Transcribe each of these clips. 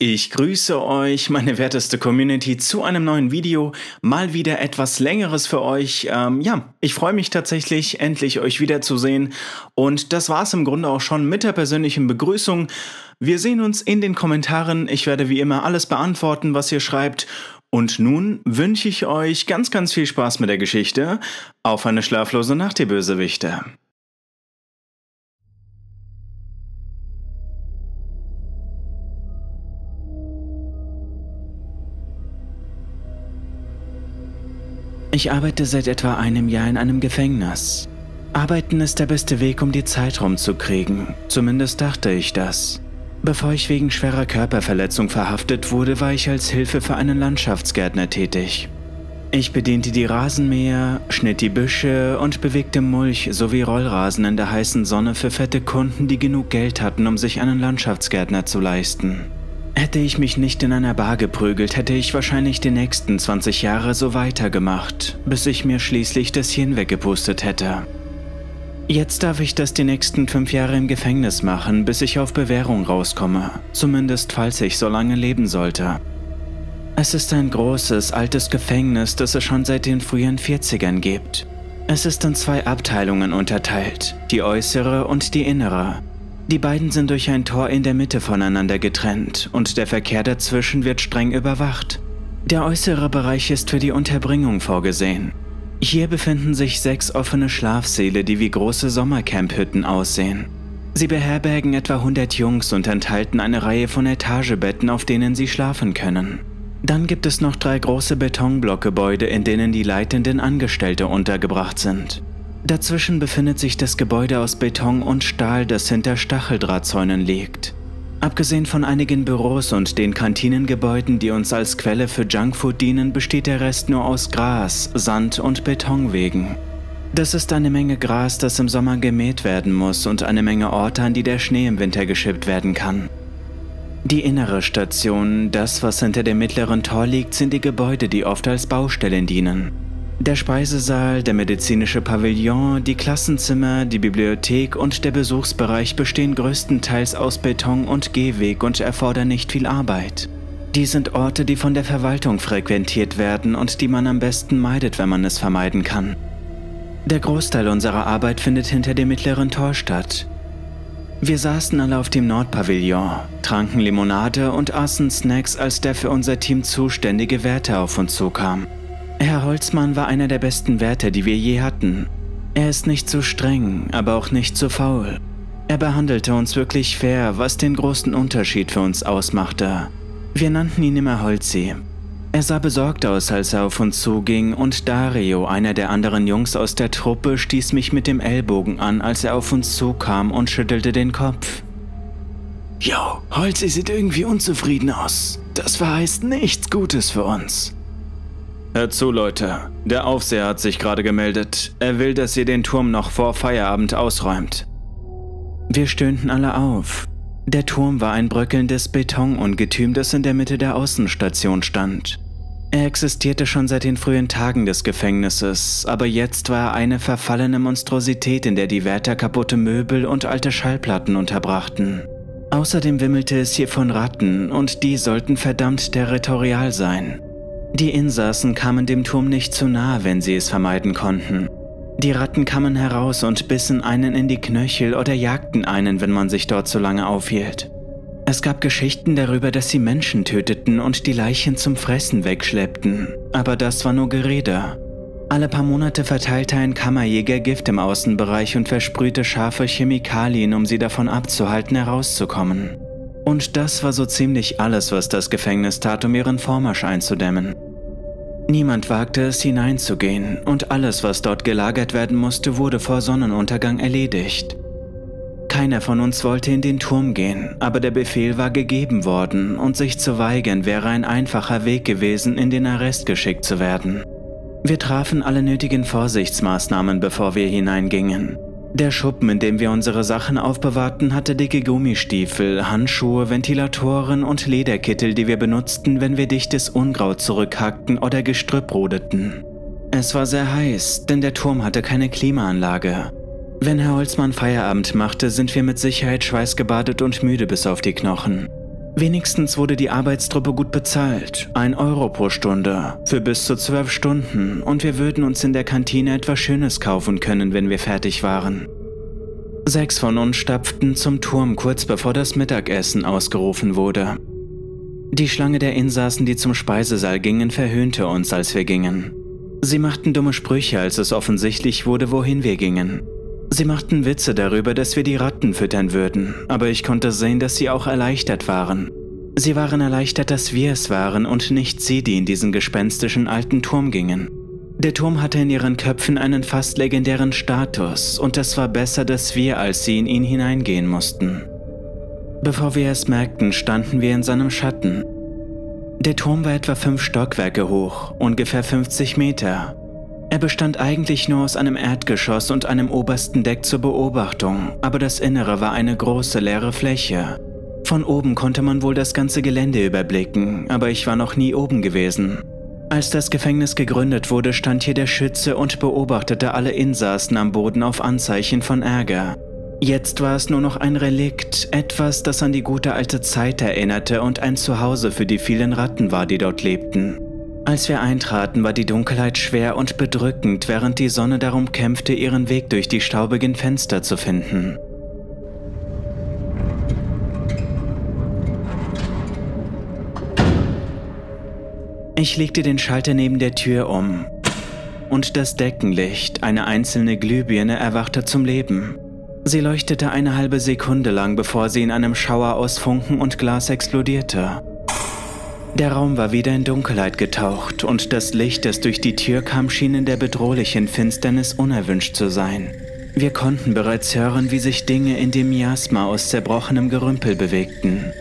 Ich grüße euch, meine werteste Community, zu einem neuen Video. Mal wieder etwas längeres für euch. Ähm, ja, ich freue mich tatsächlich, endlich euch wiederzusehen. Und das war's im Grunde auch schon mit der persönlichen Begrüßung. Wir sehen uns in den Kommentaren. Ich werde wie immer alles beantworten, was ihr schreibt. Und nun wünsche ich euch ganz, ganz viel Spaß mit der Geschichte. Auf eine schlaflose Nacht, ihr Bösewichte. Ich arbeite seit etwa einem Jahr in einem Gefängnis. Arbeiten ist der beste Weg, um die Zeit rumzukriegen. Zumindest dachte ich das. Bevor ich wegen schwerer Körperverletzung verhaftet wurde, war ich als Hilfe für einen Landschaftsgärtner tätig. Ich bediente die Rasenmäher, schnitt die Büsche und bewegte Mulch sowie Rollrasen in der heißen Sonne für fette Kunden, die genug Geld hatten, um sich einen Landschaftsgärtner zu leisten. Hätte ich mich nicht in einer Bar geprügelt, hätte ich wahrscheinlich die nächsten 20 Jahre so weitergemacht, bis ich mir schließlich das Hirn weggepustet hätte. Jetzt darf ich das die nächsten fünf Jahre im Gefängnis machen, bis ich auf Bewährung rauskomme, zumindest falls ich so lange leben sollte. Es ist ein großes, altes Gefängnis, das es schon seit den frühen 40ern gibt. Es ist in zwei Abteilungen unterteilt, die äußere und die innere. Die beiden sind durch ein Tor in der Mitte voneinander getrennt und der Verkehr dazwischen wird streng überwacht. Der äußere Bereich ist für die Unterbringung vorgesehen. Hier befinden sich sechs offene Schlafsäle, die wie große Sommercamphütten aussehen. Sie beherbergen etwa 100 Jungs und enthalten eine Reihe von Etagebetten, auf denen sie schlafen können. Dann gibt es noch drei große Betonblockgebäude, in denen die leitenden Angestellte untergebracht sind. Dazwischen befindet sich das Gebäude aus Beton und Stahl, das hinter Stacheldrahtzäunen liegt. Abgesehen von einigen Büros und den Kantinengebäuden, die uns als Quelle für Junkfood dienen, besteht der Rest nur aus Gras, Sand und Betonwegen. Das ist eine Menge Gras, das im Sommer gemäht werden muss und eine Menge Orte, an die der Schnee im Winter geschippt werden kann. Die innere Station, das was hinter dem mittleren Tor liegt, sind die Gebäude, die oft als Baustellen dienen. Der Speisesaal, der medizinische Pavillon, die Klassenzimmer, die Bibliothek und der Besuchsbereich bestehen größtenteils aus Beton und Gehweg und erfordern nicht viel Arbeit. Die sind Orte, die von der Verwaltung frequentiert werden und die man am besten meidet, wenn man es vermeiden kann. Der Großteil unserer Arbeit findet hinter dem mittleren Tor statt. Wir saßen alle auf dem Nordpavillon, tranken Limonade und aßen Snacks, als der für unser Team zuständige Wärter auf uns zukam. Herr Holzmann war einer der besten Wärter, die wir je hatten. Er ist nicht zu streng, aber auch nicht zu faul. Er behandelte uns wirklich fair, was den großen Unterschied für uns ausmachte. Wir nannten ihn immer Holzi. Er sah besorgt aus, als er auf uns zuging, und Dario, einer der anderen Jungs aus der Truppe, stieß mich mit dem Ellbogen an, als er auf uns zukam und schüttelte den Kopf. Yo, Holzi sieht irgendwie unzufrieden aus. Das verheißt nichts Gutes für uns. Hört zu, Leute. Der Aufseher hat sich gerade gemeldet. Er will, dass ihr den Turm noch vor Feierabend ausräumt. Wir stöhnten alle auf. Der Turm war ein bröckelndes Betonungetüm, das in der Mitte der Außenstation stand. Er existierte schon seit den frühen Tagen des Gefängnisses, aber jetzt war er eine verfallene Monstrosität, in der die Wärter kaputte Möbel und alte Schallplatten unterbrachten. Außerdem wimmelte es hier von Ratten und die sollten verdammt territorial sein. Die Insassen kamen dem Turm nicht zu nahe, wenn sie es vermeiden konnten. Die Ratten kamen heraus und bissen einen in die Knöchel oder jagten einen, wenn man sich dort zu lange aufhielt. Es gab Geschichten darüber, dass sie Menschen töteten und die Leichen zum Fressen wegschleppten, aber das war nur Gerede. Alle paar Monate verteilte ein Kammerjäger Gift im Außenbereich und versprühte scharfe Chemikalien, um sie davon abzuhalten, herauszukommen. Und das war so ziemlich alles, was das Gefängnis tat, um ihren Vormarsch einzudämmen. Niemand wagte es hineinzugehen und alles, was dort gelagert werden musste, wurde vor Sonnenuntergang erledigt. Keiner von uns wollte in den Turm gehen, aber der Befehl war gegeben worden und sich zu weigern wäre ein einfacher Weg gewesen, in den Arrest geschickt zu werden. Wir trafen alle nötigen Vorsichtsmaßnahmen, bevor wir hineingingen. Der Schuppen, in dem wir unsere Sachen aufbewahrten, hatte dicke Gummistiefel, Handschuhe, Ventilatoren und Lederkittel, die wir benutzten, wenn wir dichtes Unkraut zurückhackten oder Gestrüpp rodeten. Es war sehr heiß, denn der Turm hatte keine Klimaanlage. Wenn Herr Holzmann Feierabend machte, sind wir mit Sicherheit schweißgebadet und müde bis auf die Knochen. Wenigstens wurde die Arbeitstruppe gut bezahlt, ein Euro pro Stunde, für bis zu zwölf Stunden und wir würden uns in der Kantine etwas Schönes kaufen können, wenn wir fertig waren. Sechs von uns stapften zum Turm kurz bevor das Mittagessen ausgerufen wurde. Die Schlange der Insassen, die zum Speisesaal gingen, verhöhnte uns, als wir gingen. Sie machten dumme Sprüche, als es offensichtlich wurde, wohin wir gingen. Sie machten Witze darüber, dass wir die Ratten füttern würden, aber ich konnte sehen, dass sie auch erleichtert waren. Sie waren erleichtert, dass wir es waren und nicht sie, die in diesen gespenstischen alten Turm gingen. Der Turm hatte in ihren Köpfen einen fast legendären Status und es war besser, dass wir als sie in ihn hineingehen mussten. Bevor wir es merkten, standen wir in seinem Schatten. Der Turm war etwa fünf Stockwerke hoch, ungefähr 50 Meter, er bestand eigentlich nur aus einem Erdgeschoss und einem obersten Deck zur Beobachtung, aber das Innere war eine große leere Fläche. Von oben konnte man wohl das ganze Gelände überblicken, aber ich war noch nie oben gewesen. Als das Gefängnis gegründet wurde, stand hier der Schütze und beobachtete alle Insassen am Boden auf Anzeichen von Ärger. Jetzt war es nur noch ein Relikt, etwas, das an die gute alte Zeit erinnerte und ein Zuhause für die vielen Ratten war, die dort lebten. Als wir eintraten, war die Dunkelheit schwer und bedrückend, während die Sonne darum kämpfte, ihren Weg durch die staubigen Fenster zu finden. Ich legte den Schalter neben der Tür um und das Deckenlicht, eine einzelne Glühbirne, erwachte zum Leben. Sie leuchtete eine halbe Sekunde lang, bevor sie in einem Schauer aus Funken und Glas explodierte. Der Raum war wieder in Dunkelheit getaucht und das Licht, das durch die Tür kam, schien in der bedrohlichen Finsternis unerwünscht zu sein. Wir konnten bereits hören, wie sich Dinge in dem Miasma aus zerbrochenem Gerümpel bewegten.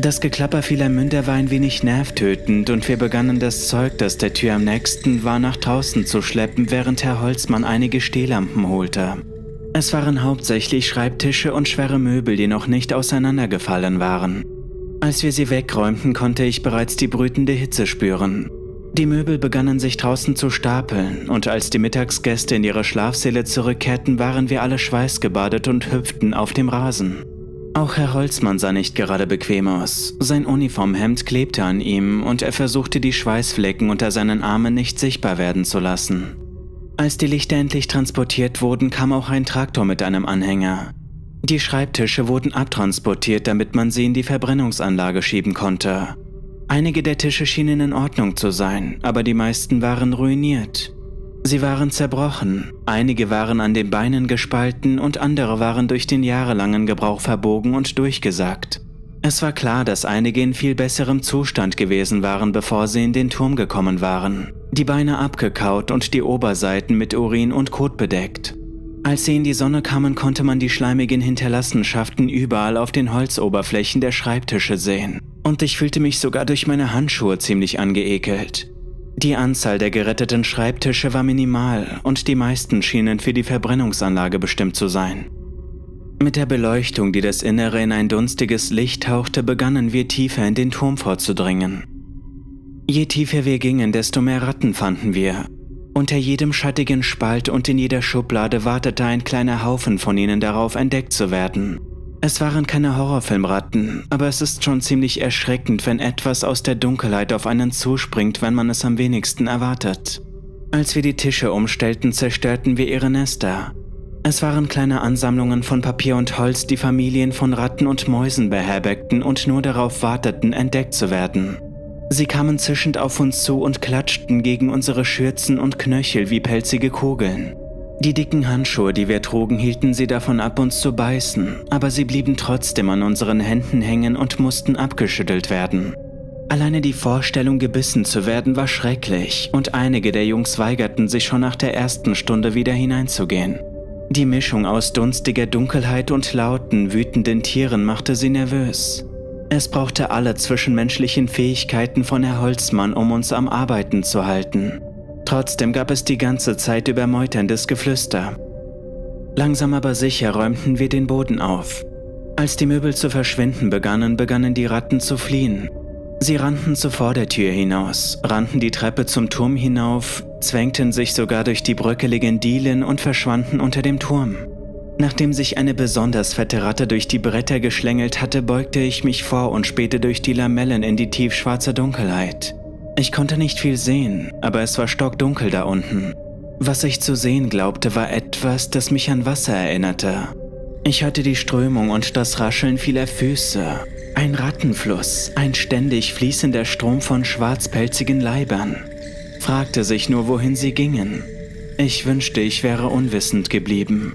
Das Geklapper vieler Münder war ein wenig nervtötend und wir begannen das Zeug, das der Tür am nächsten war, nach draußen zu schleppen, während Herr Holzmann einige Stehlampen holte. Es waren hauptsächlich Schreibtische und schwere Möbel, die noch nicht auseinandergefallen waren. Als wir sie wegräumten, konnte ich bereits die brütende Hitze spüren. Die Möbel begannen sich draußen zu stapeln, und als die Mittagsgäste in ihre Schlafsäle zurückkehrten, waren wir alle schweißgebadet und hüpften auf dem Rasen. Auch Herr Holzmann sah nicht gerade bequem aus. Sein Uniformhemd klebte an ihm und er versuchte die Schweißflecken unter seinen Armen nicht sichtbar werden zu lassen. Als die Lichter endlich transportiert wurden, kam auch ein Traktor mit einem Anhänger. Die Schreibtische wurden abtransportiert, damit man sie in die Verbrennungsanlage schieben konnte. Einige der Tische schienen in Ordnung zu sein, aber die meisten waren ruiniert. Sie waren zerbrochen, einige waren an den Beinen gespalten und andere waren durch den jahrelangen Gebrauch verbogen und durchgesagt. Es war klar, dass einige in viel besserem Zustand gewesen waren, bevor sie in den Turm gekommen waren. Die Beine abgekaut und die Oberseiten mit Urin und Kot bedeckt. Als sie in die Sonne kamen, konnte man die schleimigen Hinterlassenschaften überall auf den Holzoberflächen der Schreibtische sehen. Und ich fühlte mich sogar durch meine Handschuhe ziemlich angeekelt. Die Anzahl der geretteten Schreibtische war minimal und die meisten schienen für die Verbrennungsanlage bestimmt zu sein. Mit der Beleuchtung, die das Innere in ein dunstiges Licht tauchte, begannen wir tiefer in den Turm vorzudringen. Je tiefer wir gingen, desto mehr Ratten fanden wir, unter jedem schattigen Spalt und in jeder Schublade wartete ein kleiner Haufen von ihnen darauf, entdeckt zu werden. Es waren keine Horrorfilmratten, aber es ist schon ziemlich erschreckend, wenn etwas aus der Dunkelheit auf einen zuspringt, wenn man es am wenigsten erwartet. Als wir die Tische umstellten, zerstörten wir ihre Nester. Es waren kleine Ansammlungen von Papier und Holz, die Familien von Ratten und Mäusen beherbergten und nur darauf warteten, entdeckt zu werden. Sie kamen zischend auf uns zu und klatschten gegen unsere Schürzen und Knöchel wie pelzige Kugeln. Die dicken Handschuhe, die wir trugen, hielten sie davon ab, uns zu beißen, aber sie blieben trotzdem an unseren Händen hängen und mussten abgeschüttelt werden. Alleine die Vorstellung, gebissen zu werden, war schrecklich und einige der Jungs weigerten sich schon nach der ersten Stunde wieder hineinzugehen. Die Mischung aus dunstiger Dunkelheit und lauten, wütenden Tieren machte sie nervös. Es brauchte alle zwischenmenschlichen Fähigkeiten von Herr Holzmann, um uns am Arbeiten zu halten. Trotzdem gab es die ganze Zeit über meuterndes Geflüster. Langsam aber sicher räumten wir den Boden auf. Als die Möbel zu verschwinden begannen, begannen die Ratten zu fliehen. Sie rannten zur Vordertür hinaus, rannten die Treppe zum Turm hinauf, zwängten sich sogar durch die bröckeligen Dielen und verschwanden unter dem Turm. Nachdem sich eine besonders fette Ratte durch die Bretter geschlängelt hatte, beugte ich mich vor und spähte durch die Lamellen in die tiefschwarze Dunkelheit. Ich konnte nicht viel sehen, aber es war stockdunkel da unten. Was ich zu sehen glaubte, war etwas, das mich an Wasser erinnerte. Ich hörte die Strömung und das Rascheln vieler Füße. Ein Rattenfluss, ein ständig fließender Strom von schwarzpelzigen Leibern. Fragte sich nur, wohin sie gingen. Ich wünschte, ich wäre unwissend geblieben.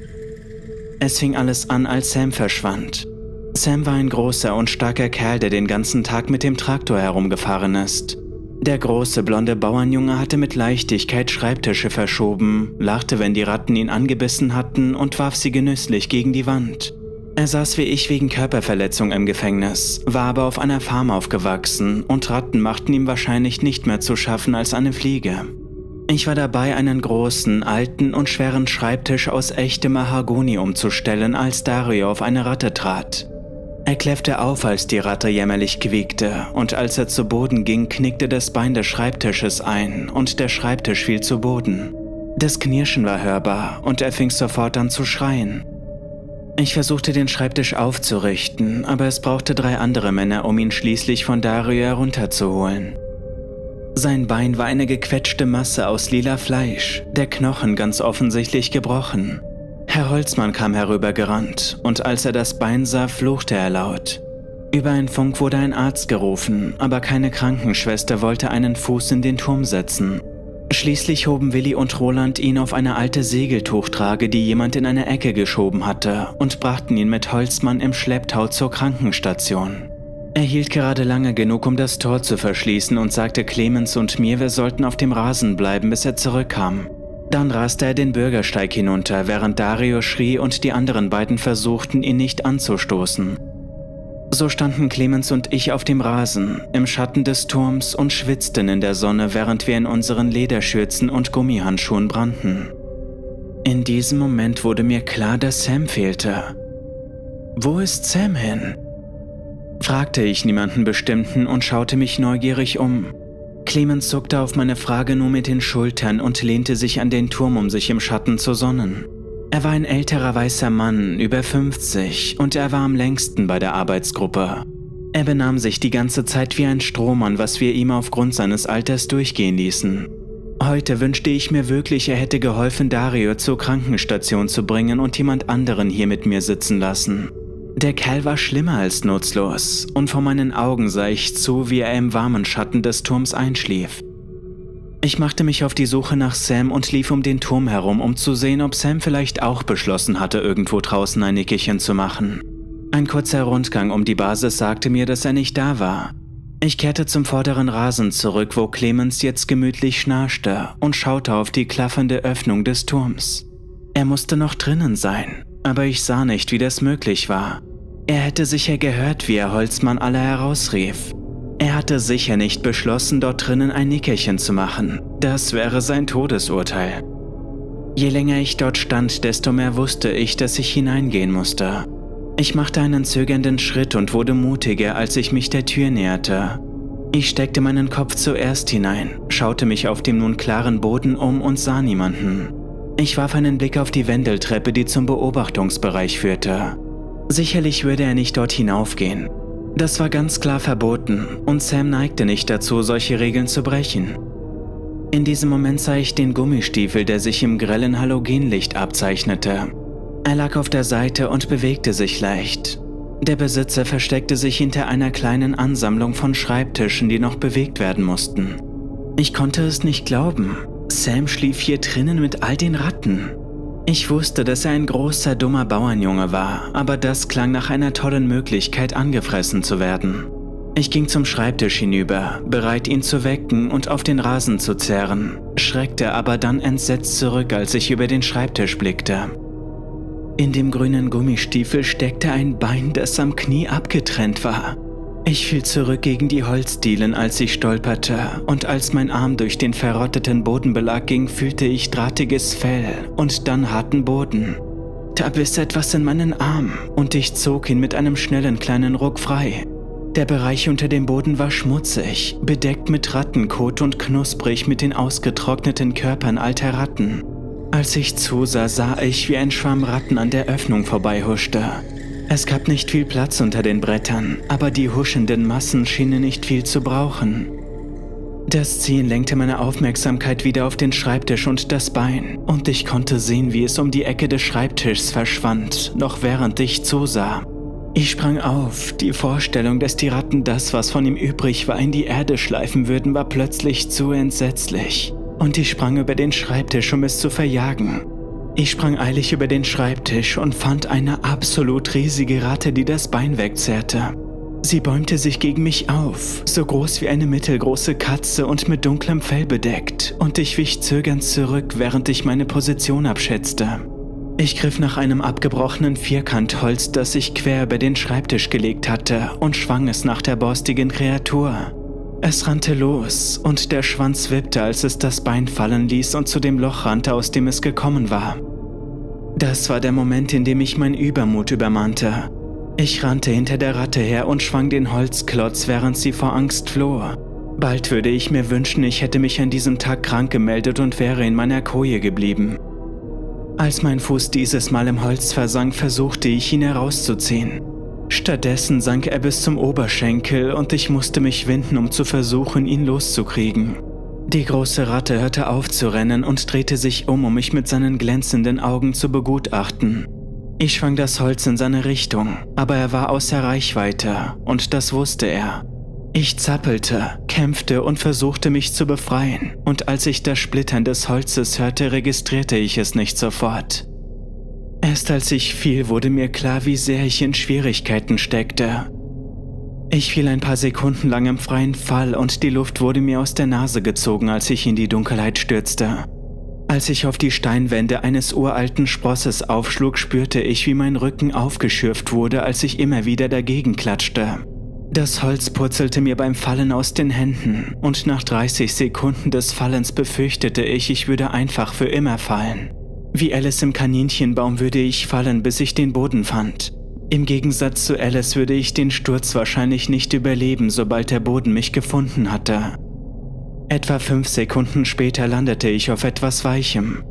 Es fing alles an, als Sam verschwand. Sam war ein großer und starker Kerl, der den ganzen Tag mit dem Traktor herumgefahren ist. Der große blonde Bauernjunge hatte mit Leichtigkeit Schreibtische verschoben, lachte, wenn die Ratten ihn angebissen hatten und warf sie genüsslich gegen die Wand. Er saß wie ich wegen Körperverletzung im Gefängnis, war aber auf einer Farm aufgewachsen und Ratten machten ihm wahrscheinlich nicht mehr zu schaffen als eine Fliege. Ich war dabei, einen großen, alten und schweren Schreibtisch aus echtem Mahagoni umzustellen, als Dario auf eine Ratte trat. Er kläffte auf, als die Ratte jämmerlich quiekte, und als er zu Boden ging, knickte das Bein des Schreibtisches ein und der Schreibtisch fiel zu Boden. Das Knirschen war hörbar und er fing sofort an zu schreien. Ich versuchte den Schreibtisch aufzurichten, aber es brauchte drei andere Männer, um ihn schließlich von Dario herunterzuholen. Sein Bein war eine gequetschte Masse aus lila Fleisch, der Knochen ganz offensichtlich gebrochen. Herr Holzmann kam herübergerannt und als er das Bein sah, fluchte er laut. Über einen Funk wurde ein Arzt gerufen, aber keine Krankenschwester wollte einen Fuß in den Turm setzen. Schließlich hoben Willi und Roland ihn auf eine alte Segeltuchtrage, die jemand in eine Ecke geschoben hatte, und brachten ihn mit Holzmann im Schlepptau zur Krankenstation. Er hielt gerade lange genug, um das Tor zu verschließen und sagte Clemens und mir, wir sollten auf dem Rasen bleiben, bis er zurückkam. Dann raste er den Bürgersteig hinunter, während Dario schrie und die anderen beiden versuchten, ihn nicht anzustoßen. So standen Clemens und ich auf dem Rasen, im Schatten des Turms und schwitzten in der Sonne, während wir in unseren Lederschürzen und Gummihandschuhen brannten. In diesem Moment wurde mir klar, dass Sam fehlte. Wo ist Sam hin? Fragte ich niemanden bestimmten und schaute mich neugierig um. Clemens zuckte auf meine Frage nur mit den Schultern und lehnte sich an den Turm, um sich im Schatten zu sonnen. Er war ein älterer weißer Mann, über 50, und er war am längsten bei der Arbeitsgruppe. Er benahm sich die ganze Zeit wie ein Strohmann, was wir ihm aufgrund seines Alters durchgehen ließen. Heute wünschte ich mir wirklich, er hätte geholfen, Dario zur Krankenstation zu bringen und jemand anderen hier mit mir sitzen lassen. Der Kerl war schlimmer als nutzlos, und vor meinen Augen sah ich zu, wie er im warmen Schatten des Turms einschlief. Ich machte mich auf die Suche nach Sam und lief um den Turm herum, um zu sehen, ob Sam vielleicht auch beschlossen hatte, irgendwo draußen ein Nickerchen zu machen. Ein kurzer Rundgang um die Basis sagte mir, dass er nicht da war. Ich kehrte zum vorderen Rasen zurück, wo Clemens jetzt gemütlich schnarchte und schaute auf die klaffernde Öffnung des Turms. Er musste noch drinnen sein aber ich sah nicht, wie das möglich war. Er hätte sicher gehört, wie er Holzmann alle herausrief. Er hatte sicher nicht beschlossen, dort drinnen ein Nickerchen zu machen. Das wäre sein Todesurteil. Je länger ich dort stand, desto mehr wusste ich, dass ich hineingehen musste. Ich machte einen zögernden Schritt und wurde mutiger, als ich mich der Tür näherte. Ich steckte meinen Kopf zuerst hinein, schaute mich auf dem nun klaren Boden um und sah niemanden. Ich warf einen Blick auf die Wendeltreppe, die zum Beobachtungsbereich führte. Sicherlich würde er nicht dort hinaufgehen. Das war ganz klar verboten und Sam neigte nicht dazu, solche Regeln zu brechen. In diesem Moment sah ich den Gummistiefel, der sich im grellen Halogenlicht abzeichnete. Er lag auf der Seite und bewegte sich leicht. Der Besitzer versteckte sich hinter einer kleinen Ansammlung von Schreibtischen, die noch bewegt werden mussten. Ich konnte es nicht glauben. Sam schlief hier drinnen mit all den Ratten. Ich wusste, dass er ein großer, dummer Bauernjunge war, aber das klang nach einer tollen Möglichkeit, angefressen zu werden. Ich ging zum Schreibtisch hinüber, bereit ihn zu wecken und auf den Rasen zu zerren, schreckte aber dann entsetzt zurück, als ich über den Schreibtisch blickte. In dem grünen Gummistiefel steckte ein Bein, das am Knie abgetrennt war. Ich fiel zurück gegen die Holzdielen, als ich stolperte, und als mein Arm durch den verrotteten Bodenbelag ging, fühlte ich drahtiges Fell und dann harten Boden. Da biss etwas in meinen Arm und ich zog ihn mit einem schnellen kleinen Ruck frei. Der Bereich unter dem Boden war schmutzig, bedeckt mit Rattenkot und knusprig mit den ausgetrockneten Körpern alter Ratten. Als ich zusah, sah ich, wie ein Schwarm Ratten an der Öffnung vorbeihuschte. Es gab nicht viel Platz unter den Brettern, aber die huschenden Massen schienen nicht viel zu brauchen. Das Ziehen lenkte meine Aufmerksamkeit wieder auf den Schreibtisch und das Bein, und ich konnte sehen, wie es um die Ecke des Schreibtischs verschwand, noch während ich zusah. Ich sprang auf. Die Vorstellung, dass die Ratten das, was von ihm übrig war, in die Erde schleifen würden, war plötzlich zu entsetzlich. Und ich sprang über den Schreibtisch, um es zu verjagen. Ich sprang eilig über den Schreibtisch und fand eine absolut riesige Ratte, die das Bein wegzerrte. Sie bäumte sich gegen mich auf, so groß wie eine mittelgroße Katze und mit dunklem Fell bedeckt, und ich wich zögernd zurück, während ich meine Position abschätzte. Ich griff nach einem abgebrochenen Vierkantholz, das ich quer über den Schreibtisch gelegt hatte, und schwang es nach der borstigen Kreatur. Es rannte los, und der Schwanz wippte, als es das Bein fallen ließ und zu dem Loch rannte, aus dem es gekommen war. Das war der Moment, in dem ich mein Übermut übermannte. Ich rannte hinter der Ratte her und schwang den Holzklotz, während sie vor Angst floh. Bald würde ich mir wünschen, ich hätte mich an diesem Tag krank gemeldet und wäre in meiner Koje geblieben. Als mein Fuß dieses Mal im Holz versank, versuchte ich ihn herauszuziehen. Stattdessen sank er bis zum Oberschenkel und ich musste mich winden, um zu versuchen, ihn loszukriegen. Die große Ratte hörte auf zu rennen und drehte sich um, um mich mit seinen glänzenden Augen zu begutachten. Ich schwang das Holz in seine Richtung, aber er war außer Reichweite und das wusste er. Ich zappelte, kämpfte und versuchte mich zu befreien, und als ich das Splittern des Holzes hörte, registrierte ich es nicht sofort. Erst als ich fiel, wurde mir klar, wie sehr ich in Schwierigkeiten steckte. Ich fiel ein paar Sekunden lang im freien Fall und die Luft wurde mir aus der Nase gezogen, als ich in die Dunkelheit stürzte. Als ich auf die Steinwände eines uralten Sprosses aufschlug, spürte ich, wie mein Rücken aufgeschürft wurde, als ich immer wieder dagegen klatschte. Das Holz purzelte mir beim Fallen aus den Händen und nach 30 Sekunden des Fallens befürchtete ich, ich würde einfach für immer fallen. Wie Alice im Kaninchenbaum würde ich fallen, bis ich den Boden fand. Im Gegensatz zu Alice würde ich den Sturz wahrscheinlich nicht überleben, sobald der Boden mich gefunden hatte. Etwa fünf Sekunden später landete ich auf etwas Weichem.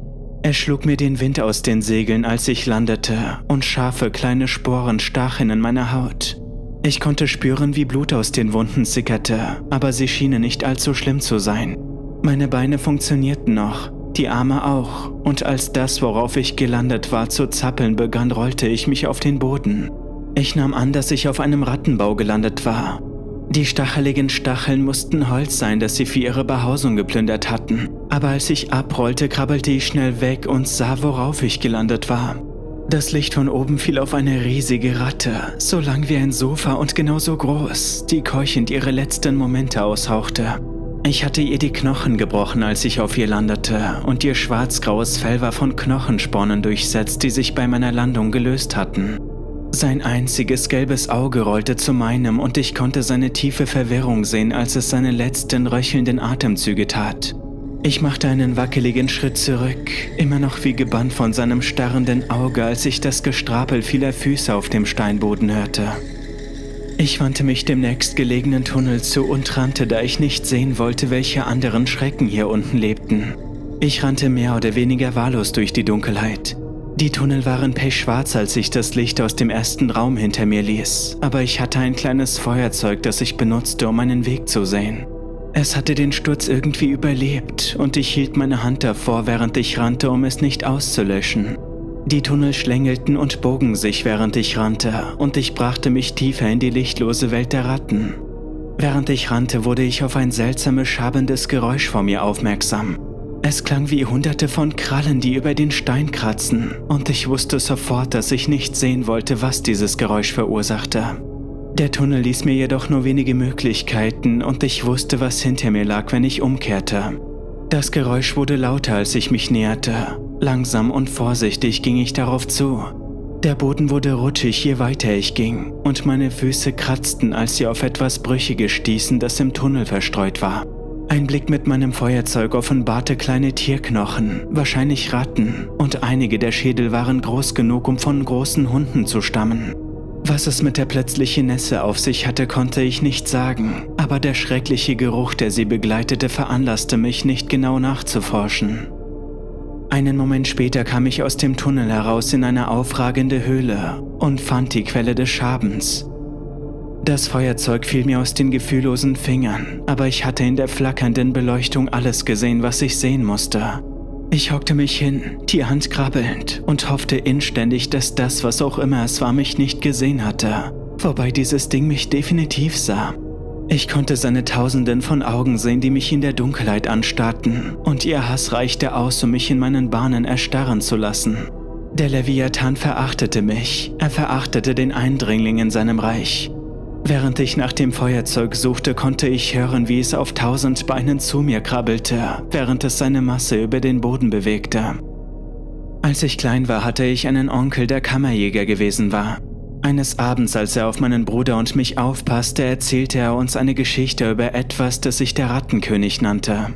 Es schlug mir den Wind aus den Segeln, als ich landete, und scharfe kleine Sporen stachen in meine Haut. Ich konnte spüren, wie Blut aus den Wunden sickerte, aber sie schienen nicht allzu schlimm zu sein. Meine Beine funktionierten noch, die Arme auch, und als das, worauf ich gelandet war, zu zappeln begann, rollte ich mich auf den Boden. Ich nahm an, dass ich auf einem Rattenbau gelandet war die stacheligen Stacheln mussten Holz sein, das sie für ihre Behausung geplündert hatten. Aber als ich abrollte, krabbelte ich schnell weg und sah, worauf ich gelandet war. Das Licht von oben fiel auf eine riesige Ratte, so lang wie ein Sofa und genauso groß, die keuchend ihre letzten Momente aushauchte. Ich hatte ihr die Knochen gebrochen, als ich auf ihr landete, und ihr schwarzgraues Fell war von Knochenspornen durchsetzt, die sich bei meiner Landung gelöst hatten. Sein einziges gelbes Auge rollte zu meinem und ich konnte seine tiefe Verwirrung sehen, als es seine letzten röchelnden Atemzüge tat. Ich machte einen wackeligen Schritt zurück, immer noch wie gebannt von seinem starrenden Auge, als ich das Gestrapel vieler Füße auf dem Steinboden hörte. Ich wandte mich dem nächstgelegenen Tunnel zu und rannte, da ich nicht sehen wollte, welche anderen Schrecken hier unten lebten. Ich rannte mehr oder weniger wahllos durch die Dunkelheit. Die Tunnel waren pechschwarz, als ich das Licht aus dem ersten Raum hinter mir ließ, aber ich hatte ein kleines Feuerzeug, das ich benutzte, um meinen Weg zu sehen. Es hatte den Sturz irgendwie überlebt und ich hielt meine Hand davor, während ich rannte, um es nicht auszulöschen. Die Tunnel schlängelten und bogen sich, während ich rannte, und ich brachte mich tiefer in die lichtlose Welt der Ratten. Während ich rannte, wurde ich auf ein seltsames schabendes Geräusch vor mir aufmerksam. Es klang wie hunderte von Krallen, die über den Stein kratzen, und ich wusste sofort, dass ich nicht sehen wollte, was dieses Geräusch verursachte. Der Tunnel ließ mir jedoch nur wenige Möglichkeiten und ich wusste, was hinter mir lag, wenn ich umkehrte. Das Geräusch wurde lauter, als ich mich näherte. Langsam und vorsichtig ging ich darauf zu. Der Boden wurde rutschig, je weiter ich ging, und meine Füße kratzten, als sie auf etwas Brüchiges stießen, das im Tunnel verstreut war. Ein Blick mit meinem Feuerzeug offenbarte kleine Tierknochen, wahrscheinlich Ratten, und einige der Schädel waren groß genug, um von großen Hunden zu stammen. Was es mit der plötzlichen Nässe auf sich hatte, konnte ich nicht sagen, aber der schreckliche Geruch, der sie begleitete, veranlasste mich, nicht genau nachzuforschen. Einen Moment später kam ich aus dem Tunnel heraus in eine aufragende Höhle und fand die Quelle des Schabens. Das Feuerzeug fiel mir aus den gefühllosen Fingern, aber ich hatte in der flackernden Beleuchtung alles gesehen, was ich sehen musste. Ich hockte mich hin, die Hand krabbelnd, und hoffte inständig, dass das, was auch immer es war, mich nicht gesehen hatte, wobei dieses Ding mich definitiv sah. Ich konnte seine Tausenden von Augen sehen, die mich in der Dunkelheit anstarrten, und ihr Hass reichte aus, um mich in meinen Bahnen erstarren zu lassen. Der Leviathan verachtete mich, er verachtete den Eindringling in seinem Reich. Während ich nach dem Feuerzeug suchte, konnte ich hören, wie es auf tausend Beinen zu mir krabbelte, während es seine Masse über den Boden bewegte. Als ich klein war, hatte ich einen Onkel, der Kammerjäger gewesen war. Eines Abends, als er auf meinen Bruder und mich aufpasste, erzählte er uns eine Geschichte über etwas, das sich der Rattenkönig nannte.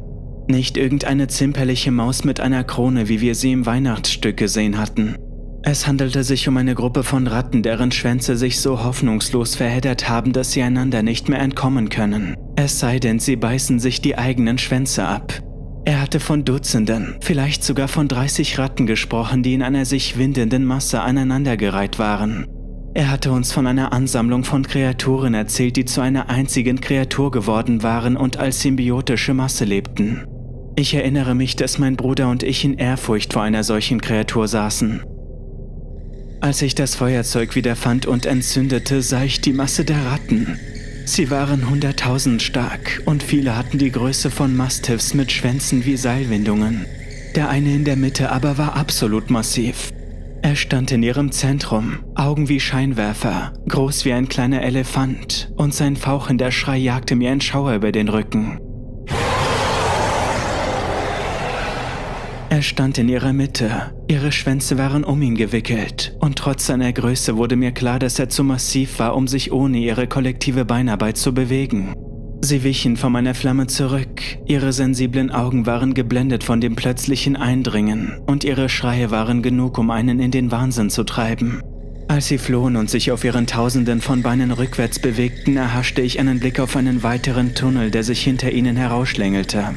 Nicht irgendeine zimperliche Maus mit einer Krone, wie wir sie im Weihnachtsstück gesehen hatten. Es handelte sich um eine Gruppe von Ratten, deren Schwänze sich so hoffnungslos verheddert haben, dass sie einander nicht mehr entkommen können. Es sei denn, sie beißen sich die eigenen Schwänze ab. Er hatte von Dutzenden, vielleicht sogar von 30 Ratten gesprochen, die in einer sich windenden Masse aneinandergereiht waren. Er hatte uns von einer Ansammlung von Kreaturen erzählt, die zu einer einzigen Kreatur geworden waren und als symbiotische Masse lebten. Ich erinnere mich, dass mein Bruder und ich in Ehrfurcht vor einer solchen Kreatur saßen. Als ich das Feuerzeug wieder fand und entzündete, sah ich die Masse der Ratten. Sie waren hunderttausend stark und viele hatten die Größe von Mastiffs mit Schwänzen wie Seilwindungen. Der eine in der Mitte aber war absolut massiv. Er stand in ihrem Zentrum, Augen wie Scheinwerfer, groß wie ein kleiner Elefant, und sein fauchender Schrei jagte mir einen Schauer über den Rücken. Er stand in ihrer Mitte, ihre Schwänze waren um ihn gewickelt, und trotz seiner Größe wurde mir klar, dass er zu massiv war, um sich ohne ihre kollektive Beinarbeit zu bewegen. Sie wichen von meiner Flamme zurück, ihre sensiblen Augen waren geblendet von dem plötzlichen Eindringen, und ihre Schreie waren genug, um einen in den Wahnsinn zu treiben. Als sie flohen und sich auf ihren Tausenden von Beinen rückwärts bewegten, erhaschte ich einen Blick auf einen weiteren Tunnel, der sich hinter ihnen herausschlängelte.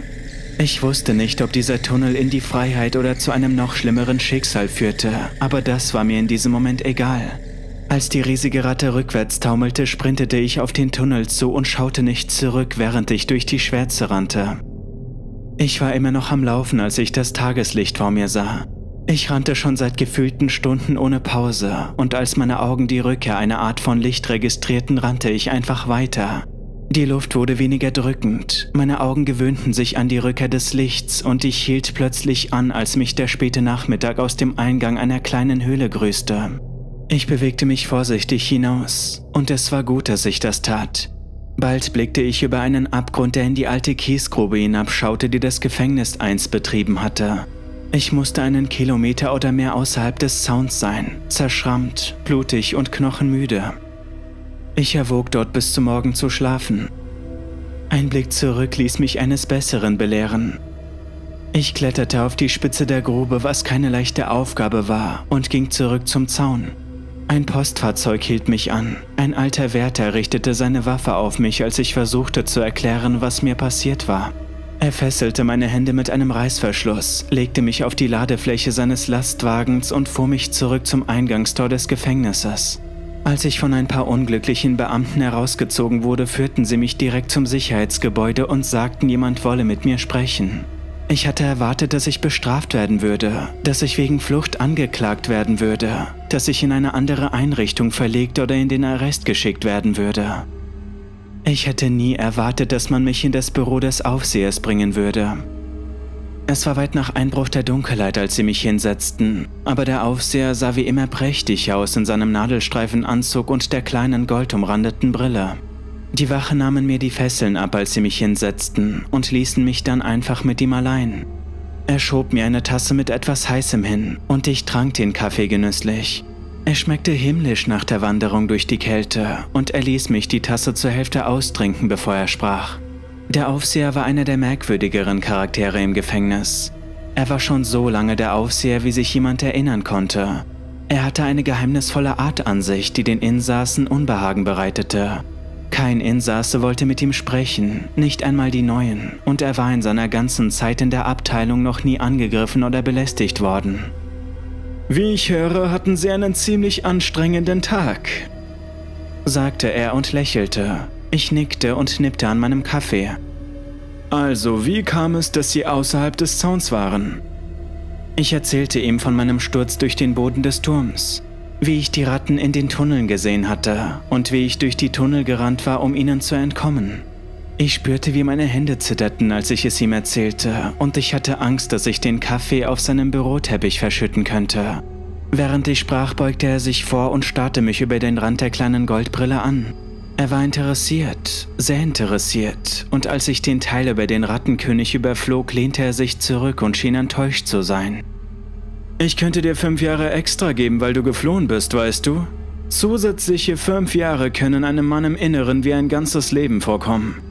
Ich wusste nicht, ob dieser Tunnel in die Freiheit oder zu einem noch schlimmeren Schicksal führte, aber das war mir in diesem Moment egal. Als die riesige Ratte rückwärts taumelte, sprintete ich auf den Tunnel zu und schaute nicht zurück, während ich durch die Schwärze rannte. Ich war immer noch am Laufen, als ich das Tageslicht vor mir sah. Ich rannte schon seit gefühlten Stunden ohne Pause, und als meine Augen die Rückkehr einer Art von Licht registrierten, rannte ich einfach weiter. Die Luft wurde weniger drückend, meine Augen gewöhnten sich an die Rückkehr des Lichts und ich hielt plötzlich an, als mich der späte Nachmittag aus dem Eingang einer kleinen Höhle grüßte. Ich bewegte mich vorsichtig hinaus und es war gut, dass ich das tat. Bald blickte ich über einen Abgrund, der in die alte Kiesgrube hinabschaute, die das Gefängnis einst betrieben hatte. Ich musste einen Kilometer oder mehr außerhalb des Zauns sein, zerschrammt, blutig und knochenmüde. Ich erwog dort bis zum Morgen zu schlafen. Ein Blick zurück ließ mich eines Besseren belehren. Ich kletterte auf die Spitze der Grube, was keine leichte Aufgabe war, und ging zurück zum Zaun. Ein Postfahrzeug hielt mich an. Ein alter Wärter richtete seine Waffe auf mich, als ich versuchte zu erklären, was mir passiert war. Er fesselte meine Hände mit einem Reißverschluss, legte mich auf die Ladefläche seines Lastwagens und fuhr mich zurück zum Eingangstor des Gefängnisses. Als ich von ein paar unglücklichen Beamten herausgezogen wurde, führten sie mich direkt zum Sicherheitsgebäude und sagten, jemand wolle mit mir sprechen. Ich hatte erwartet, dass ich bestraft werden würde, dass ich wegen Flucht angeklagt werden würde, dass ich in eine andere Einrichtung verlegt oder in den Arrest geschickt werden würde. Ich hätte nie erwartet, dass man mich in das Büro des Aufsehers bringen würde. Es war weit nach Einbruch der Dunkelheit, als sie mich hinsetzten, aber der Aufseher sah wie immer prächtig aus in seinem Nadelstreifenanzug und der kleinen goldumrandeten Brille. Die Wache nahmen mir die Fesseln ab, als sie mich hinsetzten und ließen mich dann einfach mit ihm allein. Er schob mir eine Tasse mit etwas Heißem hin und ich trank den Kaffee genüsslich. Er schmeckte himmlisch nach der Wanderung durch die Kälte und er ließ mich die Tasse zur Hälfte austrinken, bevor er sprach. Der Aufseher war einer der merkwürdigeren Charaktere im Gefängnis. Er war schon so lange der Aufseher, wie sich jemand erinnern konnte. Er hatte eine geheimnisvolle Art an sich, die den Insassen Unbehagen bereitete. Kein Insasse wollte mit ihm sprechen, nicht einmal die Neuen, und er war in seiner ganzen Zeit in der Abteilung noch nie angegriffen oder belästigt worden. Wie ich höre, hatten Sie einen ziemlich anstrengenden Tag, sagte er und lächelte. Ich nickte und nippte an meinem Kaffee. Also, wie kam es, dass Sie außerhalb des Zauns waren? Ich erzählte ihm von meinem Sturz durch den Boden des Turms, wie ich die Ratten in den Tunneln gesehen hatte und wie ich durch die Tunnel gerannt war, um ihnen zu entkommen. Ich spürte, wie meine Hände zitterten, als ich es ihm erzählte, und ich hatte Angst, dass ich den Kaffee auf seinem Büroteppich verschütten könnte. Während ich sprach, beugte er sich vor und starrte mich über den Rand der kleinen Goldbrille an. Er war interessiert, sehr interessiert, und als ich den Teil über den Rattenkönig überflog, lehnte er sich zurück und schien enttäuscht zu sein. Ich könnte dir fünf Jahre extra geben, weil du geflohen bist, weißt du? Zusätzliche fünf Jahre können einem Mann im Inneren wie ein ganzes Leben vorkommen.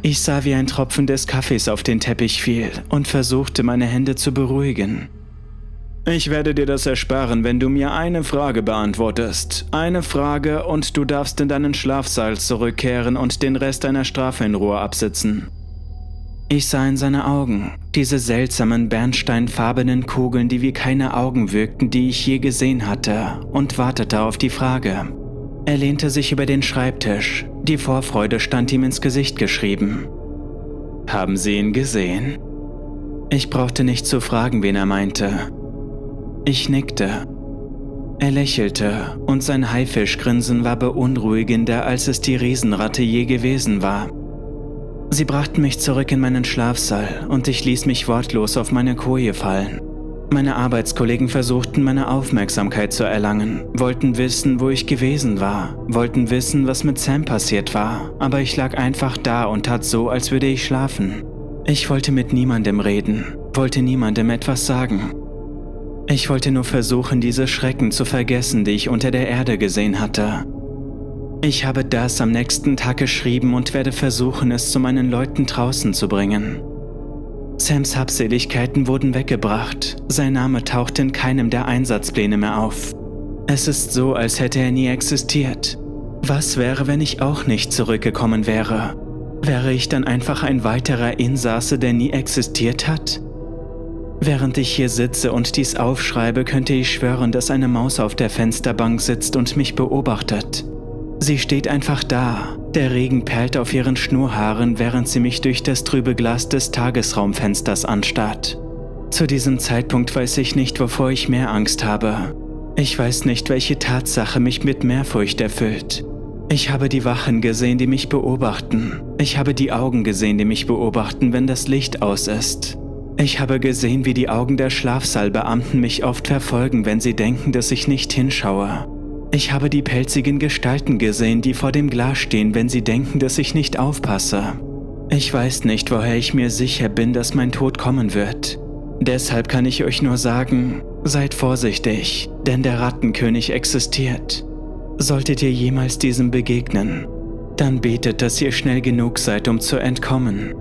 Ich sah, wie ein Tropfen des Kaffees auf den Teppich fiel und versuchte, meine Hände zu beruhigen. Ich werde dir das ersparen, wenn du mir eine Frage beantwortest. Eine Frage und du darfst in deinen Schlafsaal zurückkehren und den Rest deiner Strafe in Ruhe absitzen. Ich sah in seine Augen, diese seltsamen bernsteinfarbenen Kugeln, die wie keine Augen wirkten, die ich je gesehen hatte, und wartete auf die Frage. Er lehnte sich über den Schreibtisch, die Vorfreude stand ihm ins Gesicht geschrieben. Haben Sie ihn gesehen? Ich brauchte nicht zu fragen, wen er meinte. Ich nickte. Er lächelte und sein Haifischgrinsen war beunruhigender, als es die Riesenratte je gewesen war. Sie brachten mich zurück in meinen Schlafsaal und ich ließ mich wortlos auf meine Koje fallen. Meine Arbeitskollegen versuchten meine Aufmerksamkeit zu erlangen, wollten wissen, wo ich gewesen war, wollten wissen, was mit Sam passiert war, aber ich lag einfach da und tat so, als würde ich schlafen. Ich wollte mit niemandem reden, wollte niemandem etwas sagen. Ich wollte nur versuchen, diese Schrecken zu vergessen, die ich unter der Erde gesehen hatte. Ich habe das am nächsten Tag geschrieben und werde versuchen, es zu meinen Leuten draußen zu bringen. Sams Habseligkeiten wurden weggebracht. Sein Name taucht in keinem der Einsatzpläne mehr auf. Es ist so, als hätte er nie existiert. Was wäre, wenn ich auch nicht zurückgekommen wäre? Wäre ich dann einfach ein weiterer Insasse, der nie existiert hat? Während ich hier sitze und dies aufschreibe, könnte ich schwören, dass eine Maus auf der Fensterbank sitzt und mich beobachtet. Sie steht einfach da. Der Regen perlt auf ihren Schnurhaaren, während sie mich durch das trübe Glas des Tagesraumfensters anstarrt. Zu diesem Zeitpunkt weiß ich nicht, wovor ich mehr Angst habe. Ich weiß nicht, welche Tatsache mich mit mehr Furcht erfüllt. Ich habe die Wachen gesehen, die mich beobachten. Ich habe die Augen gesehen, die mich beobachten, wenn das Licht aus ist. Ich habe gesehen, wie die Augen der Schlafsaalbeamten mich oft verfolgen, wenn sie denken, dass ich nicht hinschaue. Ich habe die pelzigen Gestalten gesehen, die vor dem Glas stehen, wenn sie denken, dass ich nicht aufpasse. Ich weiß nicht, woher ich mir sicher bin, dass mein Tod kommen wird. Deshalb kann ich euch nur sagen, seid vorsichtig, denn der Rattenkönig existiert. Solltet ihr jemals diesem begegnen, dann betet, dass ihr schnell genug seid, um zu entkommen.